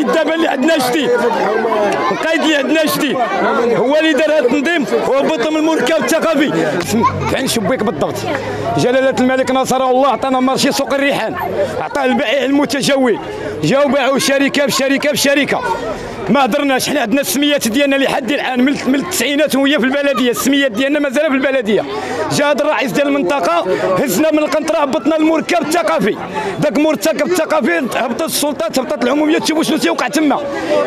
القايد دابا اللي عندنا جديد القايد اللي عندنا جديد هو اللي دار هذا التنظيم وهبط من المركب الثقافي عين شبيك بالضبط. جلالة الملك نصره الله عطانا مارشي سوق الريحان. عطاه البائع المتجول. جاو باعوا شركة بشركة بشركة. ما هضرناش. حنا عندنا السميات ديالنا لحد الآن من من التسعينات وهي في البلدية. السميات ديالنا مازال في البلدية. جا هذا الرئيس ديال المنطقة هزنا من القنطرة هبطنا المركب الثقافي ذاك المركب الثقافي هبطت السلطات هبطت العمومية. تشوفوا شنو تيوقع تما.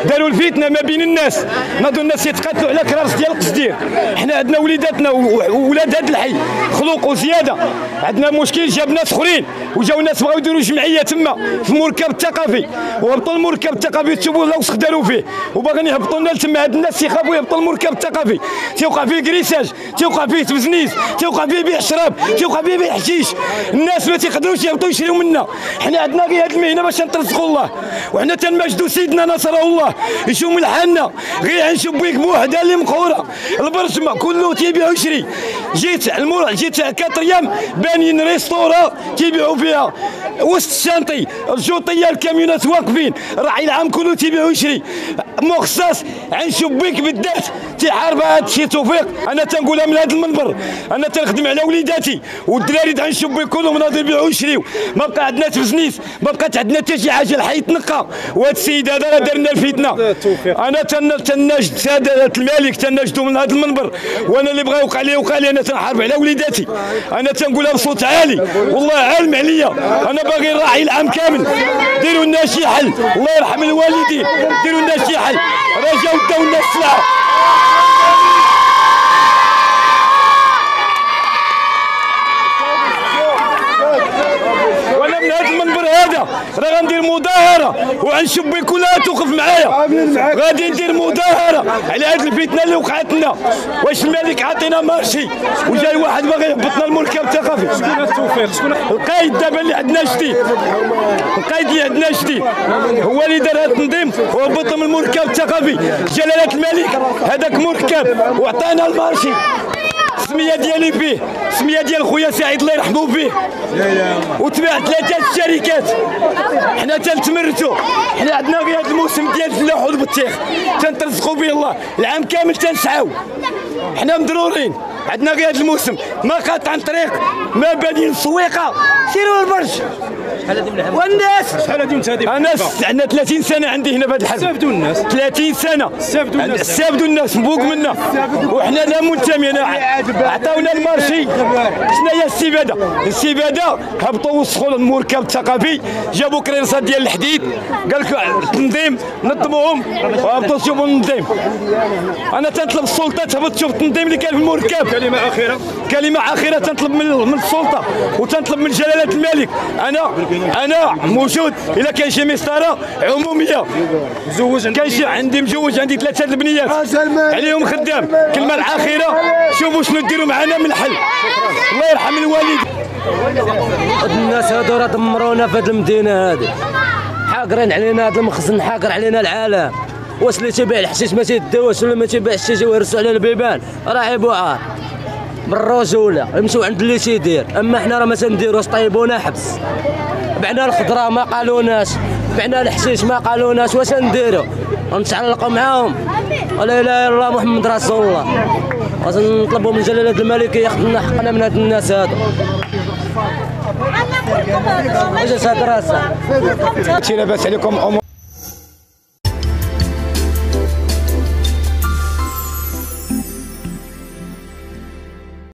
داروا الفتنه ما بين الناس. ناضوا الناس يتقاتلوا على كراس ديال القصدير. حنا عندنا وليداتنا وولاد هذا الحي. خلوق وزيادة. عندنا مشكل جاب ناس أخرين. وجاو ناس بغاو يديروا جمعية تما. في المركب الثقافي وهبطوا المركب الثقافي تشوفوا الوسخ داروا فيه. وباغيين يهبطوا لنا تما هاد الناس تيخافوا يهبطوا المركب الثقافي تيوقع فيه كريساج. تيوقع فيه تبزنيس. تيوقع فيه بيع شراب. تيوقع فيه بيع حشيش. الناس ما تيقدروش يهبطوا يشريو منا. حنا عندنا غير هاد المهنة باش نترزقوا الله. وحنا تنمجدوا سيدنا نصره الله. يشوف من حالنا غير نشوف بيك بوحدة اللي مقهوره البرشمة كله تيبيع ويشري. جيت المور جيت كاتر أيام بانين restaurant تيبيعوا فيها. وسط ال chantier الجوطيه الكاميونات واقفين. راعي العام كله تيبيع ويشري مخصص عن شبيك بالذات تيحارب هذا الشيء توفيق. أنا تنقولها من هذا المنبر. أنا تنخدم على وليداتي. والدراري عن شبيك كلهم ناضي يبيعوا ويشريو ما بقى عندنا تبزنيس ما بقات عندنا حتى شي حاجة الحي تنقى وهذا السيد هذا راه دار لنا الفتنه أنا تن- تناشد ساده الملك تناشدوا من هذا المنبر. وأنا اللي بغى يوقع لي يوقع لي أنا تنحارب على وليداتي. أنا تنقولها بصوت عالي. والله عالم عليا. أنا باغي نراعي العام كامل. ديروا لنا شي حل. الله يرحم الوالدين. ديروا لنا شي حل. راه جاو داو لنا السلعه وأنا من هذا راه غندير مظاهرة وعن شبي كلها توقف معايا. غادي ندير مظاهرة على هذه الفتنة اللي وقعت لنا واش الملك عطينا مارشي وجاي واحد باغي يهبطنا المركب الثقافي القايد دابا اللي عندنا جديد القايد اللي عندنا جديد هو اللي دار هذا التنظيم وهبط من المركب الثقافي جلالة الملك هذاك مركب وعطانا المارشي. السميه ديالي فيه السميه ديال خويا سعيد الله يرحمه فيه وتباع ثلاثة الشركات. حنا تنتمرتوا حنا عندنا غير هذا الموسم ديال الفلاح والبطيخ تنترزقوا به الله. العام كامل تنسعاو. حنا مضرورين. عندنا غير هذا الموسم. ما قاطع طريق. ما بانين السويقه سيروا البرج. والناس! شحال هادي انا عندنا 30 سنة عندي هنا في هذا الحرب. استافدوا الناس. 30 سنة! استافدوا الناس. استافدوا الناس فوق منا. وحنا لا منتمين عطاونا المارشي. شنو هي الاستفادة؟ الاستفادة هبطوا وسخوا المركب الثقافي جابوا كريرسات ديال الحديد. قال لك التنظيم نظموهم. وهبطوا شوفوا التنظيم. أنا تنطلب السلطة تهبط تشوف التنظيم اللي كان في المركب. كلمة أخيرة. كلمة أخيرة تنطلب من من السلطة وتنطلب من جلالة الملك. أنا أنا موجود. إلا كان شي مسطرة عمومية. مزوج كان شي عندي مجوج عندي ثلاثة البنيات. عليهم خدام. كلمة الأخيرة. شوفوا شنو ديروا معنا من الحل الله يرحم الوالد. هاد الناس هادو راه دمرونا في هاد المدينة هادي. حاقرين علينا هاد المخزن حاقر علينا العالم. واش اللي تيبيع الحشيش ما تيداوش ولا ما تيبيع الحشيش ويرسوا على البيبان؟ راه عيب وعار بالرجولة يمشيو عند اللي تيدير أما حنا راه ما تنديروش طيبونا حبس. بعنا الخضرة ما قالوناش بعنا الحشيش ما قالوناش واش نديرو نتعلقوا معاهم. ولا إله إلا الله محمد رسول الله. نطلبوا من جلاله الملك ياخذ لنا حقنا من هاد الناس هادو. إجا هاد راسه شي لاباس عليكم أمور؟